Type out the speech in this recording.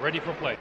Ready for play.